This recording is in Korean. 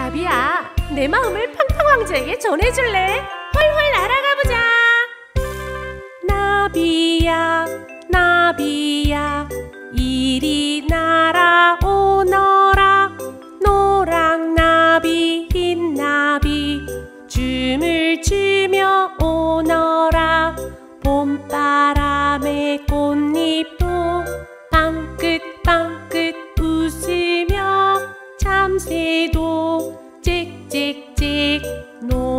나비야, 내 마음을 팡팡 왕자에게 전해줄래? 훨훨 날아가보자! 나비야, 나비야, 이리 날아오너라. 노랑 나비, 흰 나비, 춤을 추며 오너라. 봄바람에 꽃잎도 빵긋빵긋 웃으며 참새도 tick no.